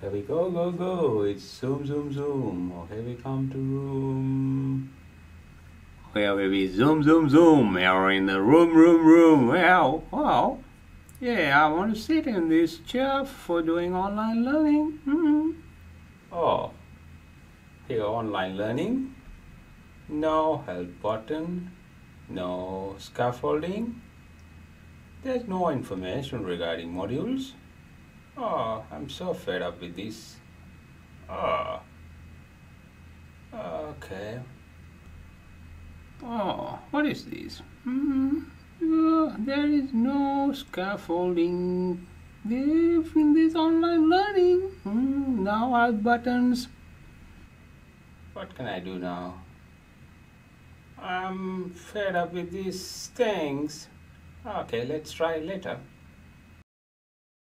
Here we go, go, go. It's zoom, zoom, zoom. Oh, here we come to room. Where will we zoom, zoom, zoom? We're in the room, room, room. Well, well. Yeah, I want to sit in this chair for doing online learning. Mm-hmm. Oh, here online learning. No help button. No scaffolding. There's no information regarding modules. Oh, I'm so fed up with this. Oh. Okay. Oh, what is this? Hmm. Uh, there is no scaffolding in this online learning. Hmm. Now I have buttons. What can I do now? I'm fed up with these things. Okay, let's try later.